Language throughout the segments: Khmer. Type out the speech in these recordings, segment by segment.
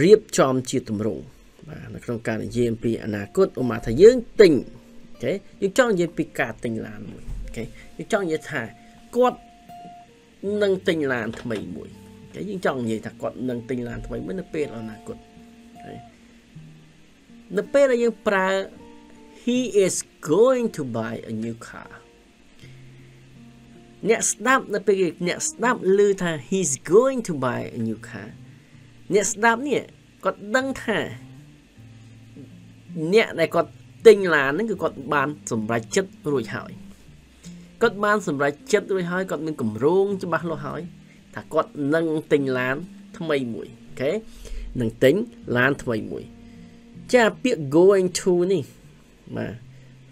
រៀបចំជាទម្រង់បាទនៅក្នុងការនិយាយអំពីអនាគតឧមាថាយើងទិញ okay យើងចង់និយាយពីការទិញឡានមួយ okay យើងចង់និយាយថាគាត់នឹងទិញឡានថ្មីមួយអូខេយើងចង់និយាយថាគាត់នឹងទិញឡានថ្មីមួយនៅពេលអនាគត okay នៅពេលដែលយើងប្រើ he is going to buy a new car អ្នកស្ដាប់នៅពេលអ្នកស្ដាប់ឮថា he's going to buy a new car អ្នកស្ដាប់នេះគាត់ដឹងថាអ្នកដែលគាត់ទិញឡានហ្នឹងគឺគាត់បានសម្រេចចិត្តរួចហើយគាត់បានសម្រេចចិត្តរួចហើយគាត់មានកម្រងច្បាស់លាស់ហើយថាគាត់នឹងទិញឡានថ្មីមួយអូខេនឹងទិញឡានថ្មីមួយចាពាក្យ going to នេះបាទ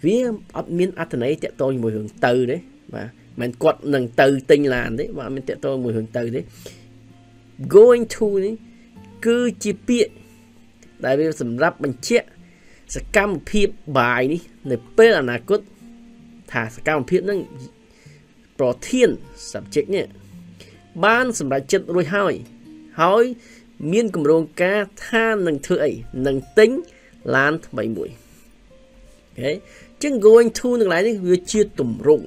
វាអត់មានអត្ថន័យតាក់ទងជាមួយរឿងទៅទេបាទមិនគាត់នឹងទៅទិញឡានទេបាទមានតាក់ទងមួយរឿងទៅទេ going to នេះ គឺជាពាក្យដែលវាសម្រាប់បញ្ជាក់សកម្មភាពបាយនេះ នៅពេលអនាគតថាសកម្មភាពនឹងប្រធាន subject នេះបានសម្រេចចិត្តរួចហើយហើយមានគម្រោងការថានឹងធ្វើអីនឹងទិញឡានថ្មីមួយអូខេចឹង going to នឹងកន្លែងនេះវាជាទម្រង់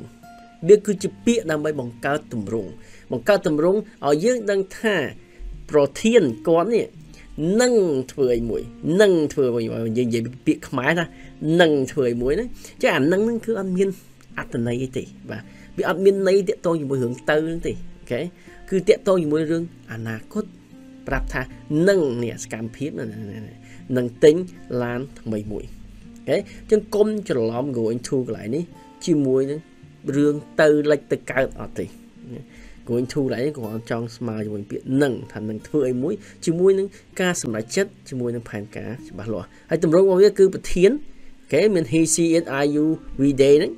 វាគឺជាពាក្យដើម្បីបង្កើតទម្រង់បង្កើតទម្រង់ឲ្យយើងដឹងថា ប្រធានគាត់នេះនឹងធ្វើអីមួយនឹងធ្វើអីមួយយើងនិយាយពាក្យខ្មែរថានឹងធ្វើអីមួយហ្នឹងចាអានឹងហ្នឹងគឺអត់មានអត្តន័យអីទេបាទវាអត់មានន័យតាក់ទងជាមួយរឿងទៅហ្នឹងទេអូខេគឺតាក់ទងជាមួយរឿងអនាគតប្រាប់ថានឹងនេះសកម្មភាពនឹងទិញឡានថ្មីមួយអូខេចឹងកុំច្រឡំ going to កន្លែងនេះជាមួយនឹងរឿងទៅលិចទៅកើតអត់ទេ going to lại គាត់ចង់ស្មើជាមួយពាក្យនឹងថានឹងធ្វើអីមួយជាមួយនឹងការសម្រេចចិត្តជាមួយនឹងផែនការច្បាស់លាស់ហើយតម្រងរបស់វាគឺប្រធានអូខេមាន he she it are you we they ហ្នឹង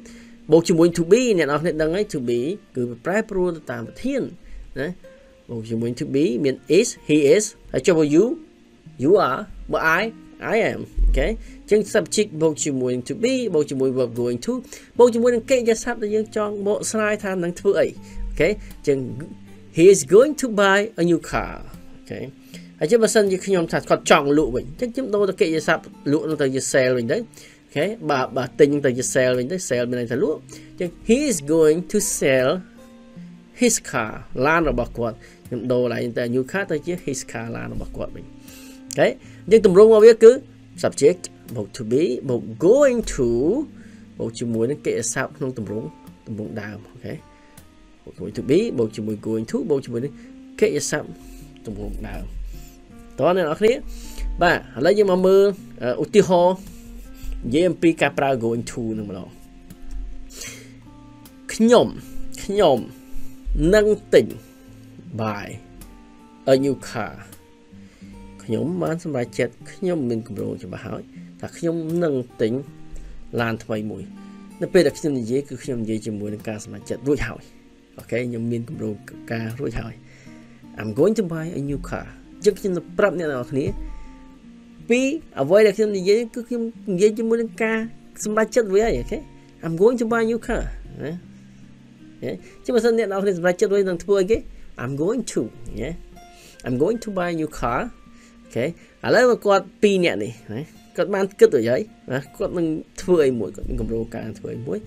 បូកជាមួយ to be អ្នកនរគ្នាដឹងហើយ to be គឺប្រែប្រួលទៅតាមប្រធានណាបូកជាមួយ to be មាន is he is ហើយចុះបើ you you are បើ I I am okay ចឹង subject បូកជាមួយនឹង to be បូកជាមួយ verb going to បូកជាមួយនឹងកិច្ចសព្ទដែលយើងចង់បកស្រាយថានឹងធ្វើអី okay ចឹង he is going to buy a new car អូខេហើយចឹងបើសិនជាខ្ញុំថាគាត់ចង់លក់វិញចឹងខ្ញុំដូរទៅកិច្ចសព្ទលក់ទៅជា sale វិញទៅអូខេបើបើទិញទៅជា sale វិញទៅ sale មានន័យថាលក់ចឹង he is going to sell his car ឡានរបស់គាត់ខ្ញុំដូរឡើងទៅ new car ទៅជា his car ឡានរបស់គាត់វិញអូខេយើងទម្រង់មកវាគឺ subject បូក to be បូក going to បូកជាមួយនឹងកិច្ចសព្ទក្នុងទម្រង់ទម្រង់ដើមអូ ខេបូកជាមួយ to be បូកជាមួយ going to បូកជាមួយនឹងកិច្ចសព្ទទម្រង់ដើមតើអ្នកនរគ្នាបាទឥឡូវយើងមកមើលឧទាហរណ៍និយាយអំពីការប្រើ going to នឹងម្ដងខ្ញុំខ្ញុំនឹងទិញ buy a new car ខ្ញុំបានសម្រេចចិត្តខ្ញុំមានគម្រោងច្បាស់ហើយថាខ្ញុំនឹងទិញឡានថ្មីមួយនៅពេលដែលខ្ញុំនិយាយគឺខ្ញុំនិយាយជាមួយនឹងការសម្រេចចិត្តរួចហើយ អូខេខ្ញុំមានគម្រោងការរួចហើយ I'm going to buy a new car ជឹកខ្ញុំទៅប្រាប់អ្នកនរគ្នាពីអ្វីដែលខ្ញុំនិយាយគឺខ្ញុំនិយាយជាមួយនឹងការសម្រេចចិត្តរួចហើយអូខេ I'm going to buy a new car ណាជិះបើសិនអ្នកនរគ្នាសម្រេចចិត្តរួចនឹងធ្វើអីគេ I'm going to ណា I'm going to buy a new car ខេឥឡូវគាត់ពីរនាក់នេះណាគាត់បានគិតរួចហើយណាគាត់នឹងធ្វើអីមួយគាត់មានកម្រោការធ្វើអីមួយ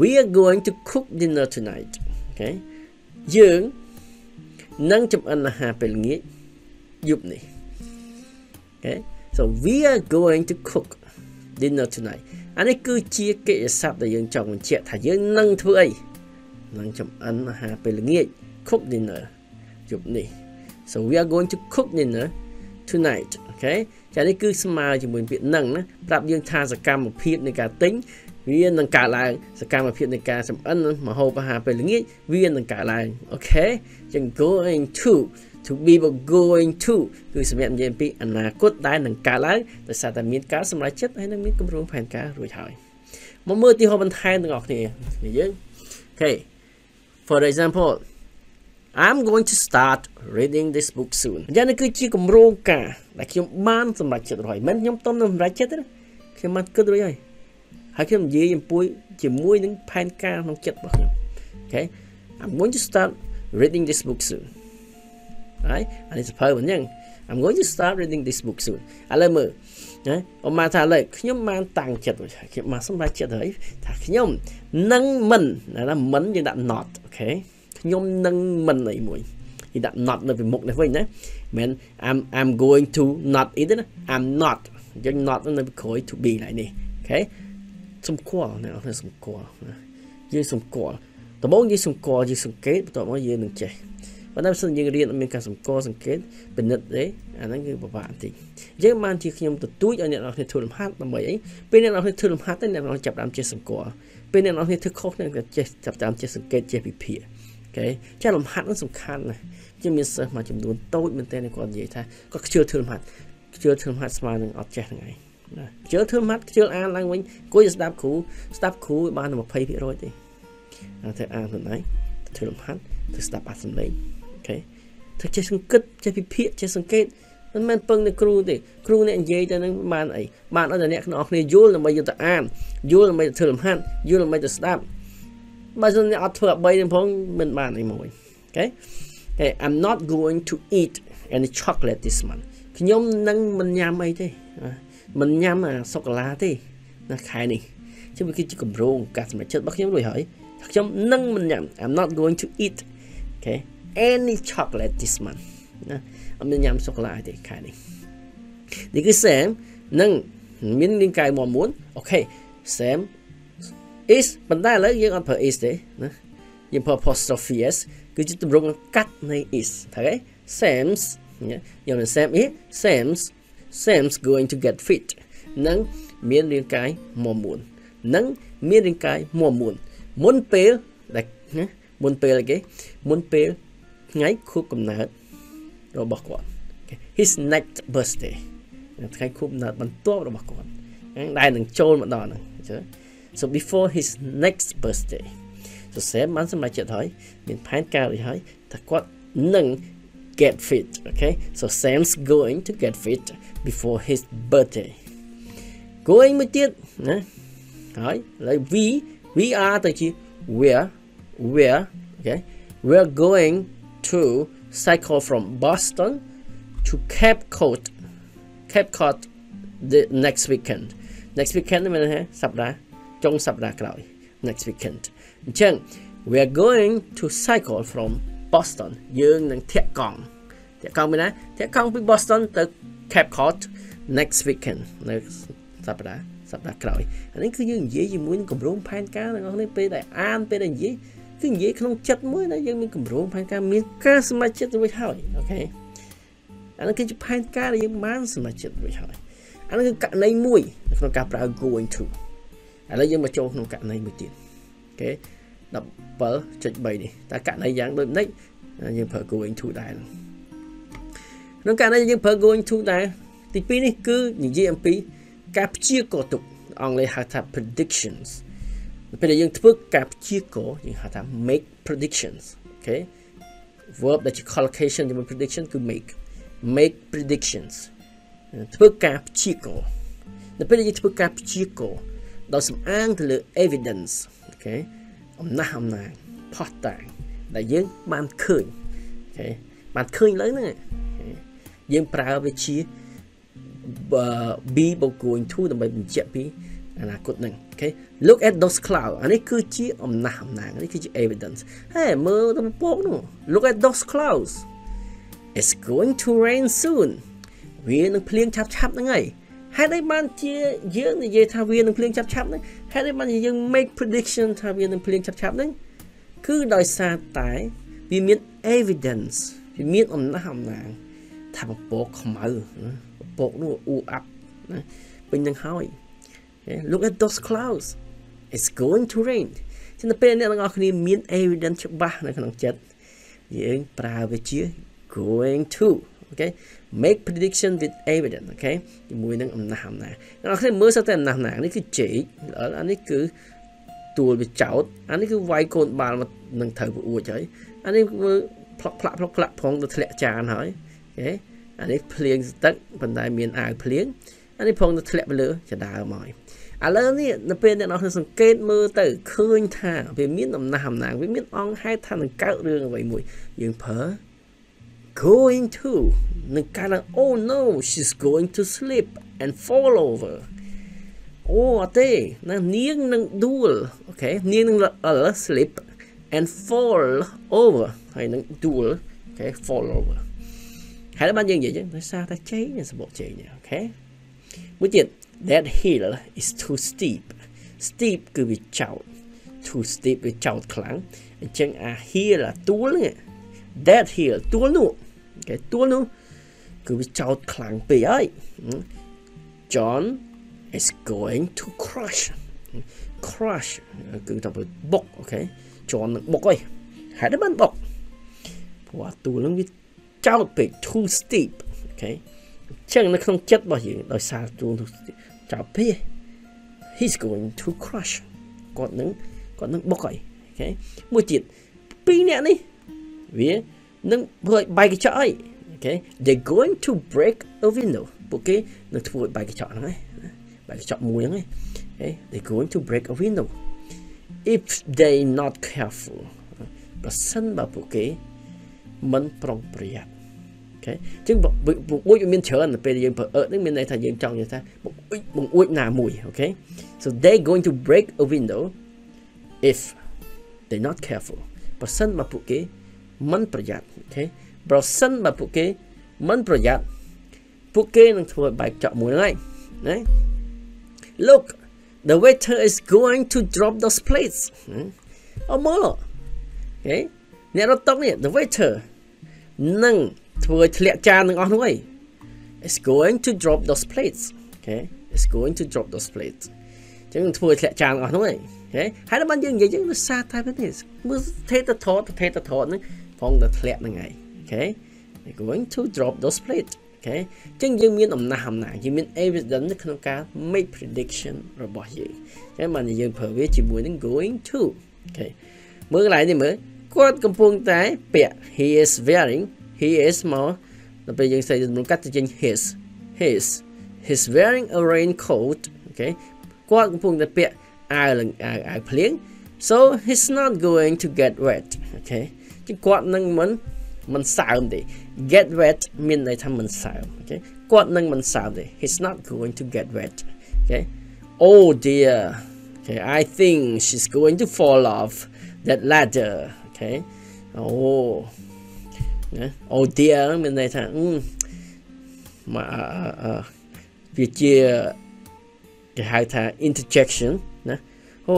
we are going to cook dinner tonight អូខេយើងនឹងចម្អិនអាហារពេលល្ងាចយប់នេះអូខេ so we are going to cook dinner tonight អានេះគឺជាកិច្ចសព្ទដែលយើងចង់បញ្ជាក់ថាយើងនឹងធ្វើអីនឹងចម្អិនអាហារពេលល្ងាច cook dinner យប់នេះ so we are going to cook dinner tonight អូខេចានេះគឺស្មើជាមួយពាក្យនឹងណាប្រាប់យើងថាសកម្មភាពនៃការទិញ វានឹងកើតឡើងសកម្មភាពនៃការចំអិនមហូបអាហារពេលល្ងាចវានឹងកើតឡើងអូខេចឹង going to to be going to គឺសម្រាប់និយាយពីអនាគតដែលនឹងកើតឡើងដោយសារតែមានការសម្រេចចិត្តហើយនឹងមានគម្រោងផែនការរួចហើយមកមើលទីហោបន្ថែមទាំងអស់គ្នាយើងអូខេ for example I'm going to start reading this book soon យ៉ាងនេះគឺជាគម្រោងការដែលខ្ញុំបានសម្រេចចិត្តរួចហើយមិនខ្ញុំទុំនឹងសម្រេចចិត្តទេខ្ញុំបានគិតរួចហើយ ហើយខ្ញុំនិយាយអំពួយជាមួយនឹងផែនការក្នុងចិត្តរបស់ខ្ញុំអូខេ I'm going to start reading this book soon ហើយអានេះសភៅមិនអញ្ចឹង I'm going to start reading this book soon ឥឡូវមើលណាអមថាឥឡូវខ្ញុំបានតាំងចិត្តខ្ញុំមកសម្រេចចិត្តហើយថាខ្ញុំនឹងមិនណាមិនយើងដាក់ not អូខេខ្ញុំនឹងមិនអីមួយគេដាក់ not នៅពីមុខនេះវិញណាមិន I'm I'm going to not it ណា I'm not យើង not នៅពីក្រោយ to be ឡើយនេះអូខេ សម្គាល់អ្នកនរសម្គាល់យើងសម្គាល់ដំបូងយើងសម្គាល់យើងសង្កេតបន្ទាប់មកយើងនឹងចេះប៉ុន្តែបើសិនយើងរៀនអត់មានការសម្គាល់សង្កេតពិនិត្យទេអាហ្នឹងគឺពិបាកបន្តិចអញ្ចឹងបានជាខ្ញុំទទូចឲ្យអ្នកនរគ្នាធ្វើលំហាត់ដើម្បីអីពេលអ្នកនរគ្នាធ្វើលំហាត់ទៅអ្នកនរចាប់តាមចេះសម្គាល់ពេលអ្នកនរគ្នាធ្វើខុសអ្នកក៏ចេះចាប់តាមចេះសង្កេតចេះពិភាក្សាអូខេចាលំហាត់ហ្នឹងសំខាន់ណាស់ជាមានសិស្សមួយចំនួនតូចមែនតើគាត់និយាយថាគាត់ខ្ជិលធ្វើលំហាត់ខ្ជិលធ្វើលំហាត់ស្មើនឹងអត់ចេះហ្នឹងឯងណា ខ្ជិលធ្វើលំហាត់ខ្ជិលអានឡើងវិញគួរស្ដាប់គ្រូស្ដាប់គ្រូបានតែ20%ទេតែអានខ្លួនឯងធ្វើលំហាត់ធ្វើស្ដាប់អត្ថន័យអូខេធ្វើចេះសង្កេតចេះពិភាក្សាចេះសង្កេតមិនមែនពឹងនៅគ្រូទេគ្រូអ្នកនិយាយទៅនឹងបានអីបានឲ្យតែអ្នកទាំងអស់គ្នាយល់ដើម្បីយកទៅអានយល់ដើម្បីទៅធ្វើលំហាត់យល់ដើម្បីទៅស្ដាប់បើមិនអត់ធ្វើអ្វីទេផងមិនបានអីមួយអូខេ Okay I'm not going to eat any chocolate this month ខ្ញុំនឹងមិនញ៉ាំអីទេ មិនញ៉ាំសូកូឡាទេណាខែនេះជិះវាគឺជាកម្រងការសម្រេចចិត្តរបស់ខ្ញុំរួចហើយខ្ញុំនឹងមិនញ៉ាំ I'm not going to eat okay any chocolate this month ណាអត់មានញ៉ាំសូកូឡាទេខែនេះនេះគឺ Sam នឹងមានរាងកាយមាំមួនអូខេ Sam is ប៉ុន្តែឥឡូវយើងអត់ប្រើ is ទេណាយើងប្រើ apostrophe s គឺជាទម្រង់កាត់នៃ is ថាគេ Sam's យកនៅ Sam អី Sam's Sam's going to get fit នឹងមានរាងកាយមាំមួននឹងមានរាងកាយមាំមួនមុនពេលដែលណាមុនពេលអីគេមុនពេលថ្ងៃខួបកំណើតរបស់គាត់ his next birthday ថ្ងៃខួបកំណើតបន្ទាប់របស់គាត់ដែលនឹងចូលមកដល់ហ្នឹង so before his next birthday សរសេរបានសម្រេចចិត្តហើយមានផែនការរួចហើយថាគាត់នឹង get fit okay so Sam's going to get fit before his birthday going មួយទៀតណាហើយឥឡូវ we we are ទៅជា where where okay we're going to cycle from Boston to Cape Cod Cape Cod the next weekend next weekend មានន័យថាសប្តាហ៍ចុងសប្តាហ៍ក្រោយ next weekend អញ្ចឹង we are going to cycle from Boston យើងនឹងធាក់កង់ធាក់កង់ពីណាធាក់កង់ពី Boston ទៅ Cape Cod next weekend នៅសប្តាហ៍សប្តាហ៍ក្រោយអានេះគឺយើងនិយាយជាមួយនឹងគម្រោងផែនការទាំងអស់នេះពេលដែលអានពេលដែលនិយាយគឺនិយាយក្នុងចិត្តមួយណាយើងមានគម្រោងផែនការមានការសម្រេចចិត្តរួចហើយអូខេអានេះគឺជាផែនការដែលយើងបានសម្រេចចិត្តរួចហើយអានេះគឺករណីមួយក្នុងការប្រើ going to ឥឡូវយើងមកចូលក្នុងករណីមួយទៀតអូខេ 17.3នេះតែករណីយ៉ាងដូចនេះយើងប្រើ going to ដែរក្នុងករណីយើងប្រើ going to ដែរទី2នេះគឺនិយាយអំពីការព្យាករទុកអង់គ្លេសហៅថា predictions ពេលដែលយើងធ្វើការព្យាករយើងហៅថា make predictions អូខេ verb ដែលជា collocation ជាមួយ prediction គឺ make make predictions ធ្វើការព្យាករនៅពេលដែលយើងធ្វើការព្យាករដោយសំអាងទៅលើ evidence អូខេ អំណះអំណាងផុសតាងដែលយើងបានឃើញokay បានឃើញឡើងហ្នឹងយើងប្រើវាជា be បូក going to ដើម្បីបញ្ជាក់ពីអនាគតហ្នឹង okay look at those cloud អានេះគឺជាអំណះអំណាងនេះគឺជា evidence ហេមើលទៅពពកនោះ look at those clouds it's going to rain soon វានឹងភ្លៀងឆាប់ឆាប់ហ្នឹងហើយ ហេតុអីបានជាយើងនិយាយថាវានឹងភ្លៀងឆាប់ឆាប់ហ្នឹងហេតុអីបានជាយើង make prediction ថាវានឹងភ្លៀងឆាប់ឆាប់ហ្នឹងគឺដោយសារតែវាមាន evidence វាមានអំណះអំណាងថាពពកខ្មៅពពកនោះអ៊ូអាប់ណាពេញនឹងហើយ look at those clouds it's going to rain ចឹងទៅពេលអ្នកទាំងអស់គ្នាមាន evidence ច្បាស់នៅក្នុងចិត្តយើងប្រើវាជា going to អូខេ make prediction with evidence អូខេជាមួយនឹងអំណះអំណាងអ្នកនរគ្នាមើលសិតតែអំណះអំណាងនេះគឺជេកអានេះគឺទួលវាចោតអានេះគឺវាយកូនបាល់មកនឹងត្រូវប្រអួចហើយអានេះមើលផ្លក់ផ្លាក់ផ្លក់ផ្លាក់ផងទៅធ្លាក់ចានហើយអូខេអានេះភ្លៀងទឹកប៉ុន្តែមានអាវភ្លៀងអានេះផងទៅធ្លាក់ទៅលើចដើមហើយឥឡូវនេះនៅពេលអ្នកនរសង្កេតមើលទៅឃើញថាវាមានអំណះអំណាងវាមានអង្គហេតុថានឹងកើតរឿងអ្វីមួយយើងប្រើ going to នឹងកាល oh no she's going to sleep and fall over អូអត់ទេណានាងនឹងដួលអូខេនាងនឹង sleep and fall over ហើយនឹងដួលអូខេ fall over ហើយបានយើងនិយាយចឹងដោយសារតែជ័យនេះសម្បកជ័យនេះអូខេមួយទៀត that hill is too steep steep គឺវាចោត too steep វាចោតខ្លាំងអញ្ចឹងអា hill អាទួលហ្នឹង that hill ទួលនោះ okay ទួលនោះគឺវាចោតខ្លាំងពេកហើយ John is going to crash crash គឺទៅបុក okay John នឹងបុកហើយហេតុអីបានបុកព្រោះអាទួលនឹងវាចោតពេក too steep អូខេអញ្ចឹងនៅក្នុងចិត្តរបស់យើងដោយសារទួលចោតពេក he's going to crash គាត់នឹងគាត់នឹងបុកហើយ okay មួយទៀតពីរអ្នកនេះវា នឹងធ្វើឲ្យបែកកញ្ចក់ហើយអូខេ they going to break a window ពួកគេនឹងធ្វើឲ្យបែកកញ្ចក់ហ្នឹងឯងបែកកញ្ចក់មួយហ្នឹងឯង okay they going to break a window if they not careful ប្រសិនបើពួកគេមិនប្រុងប្រយ័ត្ន okay អញ្ចឹងបង្អួចវាមានច្រើនទៅពេលយើងប្រើអឺហ្នឹងមានន័យថាយើងចង់និយាយថាបង្អួចបង្អួចណាមួយអូខេ so they going to break a window if they not careful ប្រសិនបើពួកគេ មិនប្រយ័ត្នអូខេប្រសិនបើពួកគេមិនប្រយ័ត្នពួកគេនឹងធ្វើឲ្យបែកចក់មួយហ្នឹងឯងណា look the waiter is going to drop those plates អមមកអូខេអ្នករត់តុកនេះ the waiter នឹងធ្វើធ្លាក់ចានទាំងអស់នោះឯង is going to drop those plates okay is going to drop those plates ចឹងធ្វើធ្លាក់ចានទាំងអស់នោះឯងហេហើយដល់បានយើងនិយាយចឹងវាសារតែនេះមើលថេតថតថេតថតហ្នឹង ផងតែធ្លាក់ហ្នឹងឯង okay going to drop those plates អូខេអញ្ចឹងយើងមានអំណះអំណាងយើងមាន evidence នៅក្នុងការ make prediction របស់យើងអញ្ចឹងបានយើងប្រើវាជាមួយនឹង going to okayមើលកន្លែងនេះមើលគាត់កំពុងតែពាក់ he is wearing he is មកដល់ពេលយើងសេទម្រងកាត់ទៅចេញ his his he's wearing a raincoat អូខេគាត់កំពុងតែពាក់អាវឡើងអាវអាវភ្លៀង so he's not going to get wet okay ជាគាត់នឹងមិនមិនសើមទេ get wet មានន័យថាមិនសើមអូខេគាត់នឹងមិនសើមទេ he's not going to get wet អូខេ oh dear okay i think she's going to fall off that ladder okay oh ណា oh dear មានន័យថាមកវាជាគេហៅថា interjection ណាអូ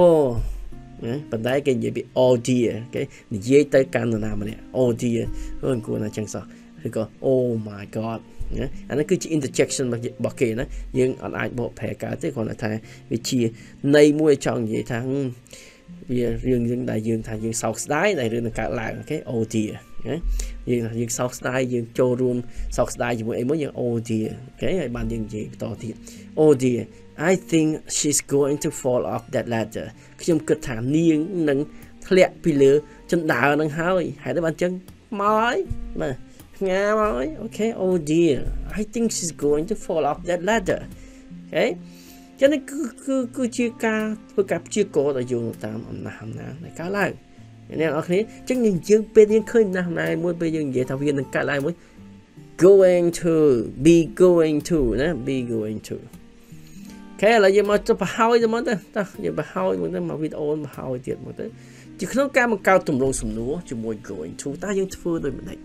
ណាប៉ុន្តែគេនិយាយពី oh dear គេនិយាយទៅកាន់នរណាម្នាក់ oh dear អូគួរណាចឹងសោះឬក៏ oh my god ណាអានេះគឺជា interjection របស់គេណាយើងអត់អាចបកប្រែកើតទេគ្រាន់តែថាវាជាន័យមួយចង់និយាយថាវារឿងយើងដែលយើងថាយើងសោកស្ដាយដែលរឿងនឹងកើតឡើងអូខេ oh dear ណាយើងយើងសោកស្ដាយយើងចូលរួមសោកស្ដាយជាមួយអីមួយយើង oh dear អូខេហើយបានយើងនិយាយបន្តទៀត oh dear I think she's going to fall off that ladder ខ្ញុំគិតថានាងនឹងធ្លាក់ពីលើជណ្ដើរនឹងហើយហើយតែបានចឹងមកហើយបាទផ្ងាមកហើយអូខេ oh dear I think she's going to fall off that ladder អូខេចឹងគឺគឺគឺជាការធ្វើការព្យាករណ៍ដល់យោងតាមអំណះអំណាងនៃការឡើង អ្នកនរគ្នាចឹងយើងយើងពេលយើងឃើញណាស់ណែមួយពេលយើងនិយាយថាវានឹងកើតឡើងមួយ going to be going to ណា be going to ខេឥឡូវយើងមកទៅបង្ហើយទៅមកទៅតោះយើងបង្ហើយមកទៅមកវីដេអូបង្ហើយទៀតមកទៅជាក្នុងការបង្កើតទម្រង់សំណួរជាមួយ going to តើយើងធ្វើដោយមិនដេច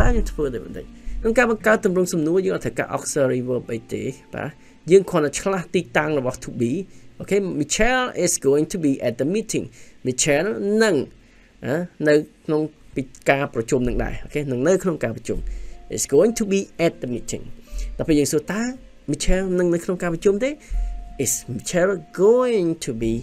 តើយើងធ្វើដោយមិនដេចក្នុងការបង្កើតទម្រង់សំណួរយើងអត់ត្រូវការ auxiliary verb អីទេបាទយើងគ្រាន់តែឆ្លាស់ទីតាំងរបស់ to be អូខេ Michelle is going to be at the meeting Michelle នឹង នៅក្នុងពីការប្រជុំនឹងដែរអូខេនឹងនៅក្នុងការប្រជុំ is going to be at the meeting ដល់ពេលយើងសួរតើ Michelle នឹងនៅក្នុងការប្រជុំទេ is Michelle going to be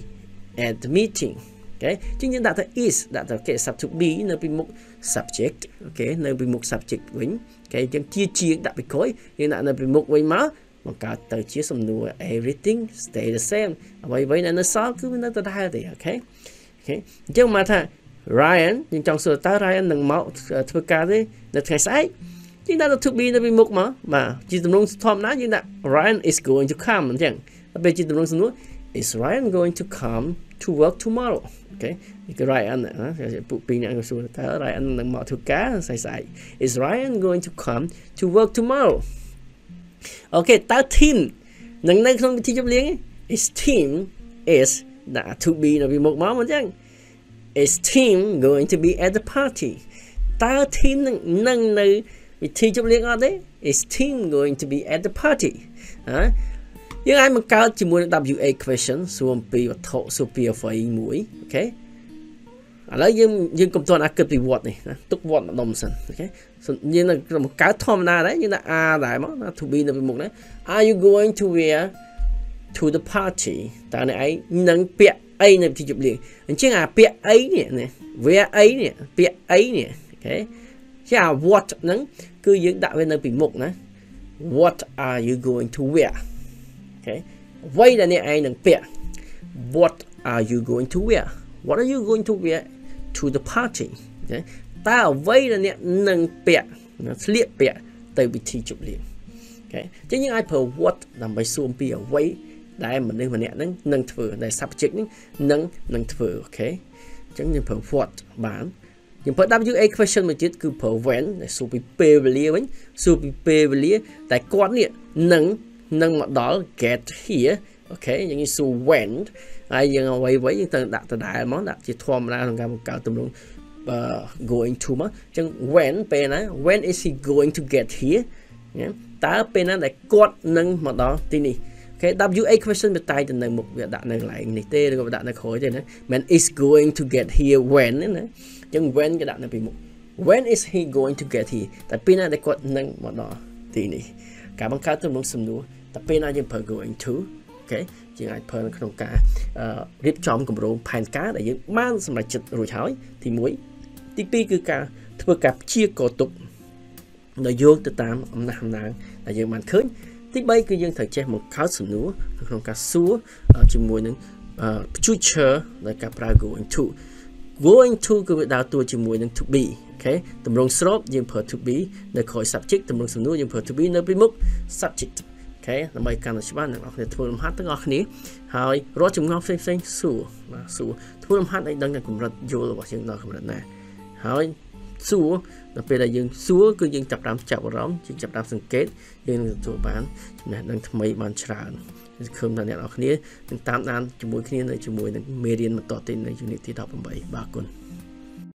at the meeting អូខេជាងយើងដាក់ទៅ is ដាក់ទៅគេ sub to be នៅពីមុខ subject អូខេនៅពីមុខ subject វិញអូខេយើងជាជាងដាក់ពីក្រោយយើងដាក់នៅពីមុខវិញមកបង្កើតទៅជាសំណួរ everything stay the same អ្វីៗនៅនៅសល់គឺនៅដដែលទេ okay okay អញ្ចឹងមកថា Ryan យើងចង់សួរតើ Ryan នឹងមកធ្វើការទេនៅថ្ងៃស្អែកយើងដាក់ទៅ to be នៅពីមុខមកបាទជាទម្រង់ធម្មតាយើងដាក់ Ryan is going to come អញ្ចឹងដល់ពេលជាទម្រង់សំណួរ is Ryan going to come to work tomorrow អូខេនេះគឺ Ryan ណាពួកពីរអ្នកក៏សួរតើ Ryan នឹងមកធ្វើការស្អីស្អី is Ryan going to come to work tomorrow អូខេតើ team នឹងនៅក្នុងវិធីជប់លៀង is team is ដាក់ to be នៅពីមុខមកមិនចឹង is team going to be at the party តើ team នឹងនឹងនៅវិធីជប់លៀងអត់ទេ is team going to be at the party ហ៎យើងអាចបង្កើតជាមួយនឹង WA question សួរអំពីវត្ថុសួរពីអ្វីមួយអូខេឥឡូវយើងយើងកុំទាន់អាគិតពីវត្តនេះណាទុកវត្តម្ដុំសិនអូខេយើងនឹងបង្កើតធម្មតាដែរយើងដាក់ R ដែរមកណា to be នៅពីមុខណា Are you going to wear to the party តើអ្នកឯងនឹងពាក់ អីនៅពិធីជប់លៀងអញ្ចឹងអាពាក់អីនេះណា wear អីនេះពាក់អីនេះ okay ជាអា what ហ្នឹងគឺយើងដាក់វានៅពីមុខណា what are you going to wear okay អ្វីដែលអ្នកឯងនឹងពាក់ what are you going to wear what are you going to wear to the party okay តើអ្វីដែលអ្នកនឹងពាក់ស្លៀកពាក់ទៅពិធីជប់លៀង okay អញ្ចឹងយើងអាចប្រើ what ដើម្បីសួរអំពីអ្វី ដែលមនុស្សម្នាក់ហ្នឹងនឹងធ្វើដែល subject ហ្នឹងនឹងនឹងធ្វើអូខេអញ្ចឹងយើងប្រើ what បានយើងប្រើ WA question មួយទៀតគឺប្រើ when ដែលសួរពីពេលវេលាវិញសួរពីពេលវេលាតែគាត់នេះនឹងនឹងមកដល់ get here អូខេយើងសួរ when ហើយយើងអ្វីអ្វីយើងត្រូវដាក់ដដែលមកដាក់ជាធម្មតាក្នុងការបង្កើតទម្រង់ going to មកអញ្ចឹង when ពេលណា when is he going to get here តើពេលណាដែលគាត់នឹងមកដល់ទីនេះ អូខេ WA question វាតែទៅនៅមុខវាដាក់នៅកន្លែងនេះទេឬក៏ដាក់នៅក្រោយទេណាមិន is going to get here when ណាអញ្ចឹង when គេដាក់នៅពីមុខ when is he going to get here តែពេលណាដែលគាត់នឹងមកដល់ទីនេះការបង្កើតទម្រង់សំណួរតែពេលណាយើងប្រើ going to អូខេយើងអាចប្រើនៅក្នុងការរៀបចំគម្រោងផែនការដែលយើងបានសម្រេចចិត្តរួចហើយទី1ទី2គឺការធ្វើការព្យាករទុកដោយយោងទៅតាមអំណះអំណាងដែលយើងបានឃើញ ទី3គឺយើងត្រូវចេះមកខោតសំណួរក្នុងការសួរជាមួយនឹង future ដែលការប្រើ going to going to គឺវាដើរតួជាមួយនឹង to be អូខេតម្រងស្របយើងប្រើ to be នៅក្រោយ subject តម្រងសំណួរយើងប្រើ to be នៅពីមុខ subject អូខេដើម្បីកាន់តែច្បាស់អ្នកនរគ្នាធ្វើលំហាត់ទាំងអស់គ្នាហើយរាល់ចំណងផ្សេងផ្សេងសួរបាទសួរធ្វើលំហាត់ឲ្យដឹងតែកម្រិតយល់របស់យើងដល់កម្រិតណាហើយ សួរដល់ពេលដែលយើងសួរគឺយើងចាប់តាមចាប់អារម្មណ៍យើងចាប់តាមសង្កេតយើងនឹងទទួលបានចំណេះដឹងថ្មីបានច្រើនសង្ឃឹមថាអ្នកនរគ្នានឹងតាមដានជាមួយគ្នានៅជាមួយនឹងមេរៀនបន្តទៀតនៅជំនាញទី18បាទគុណ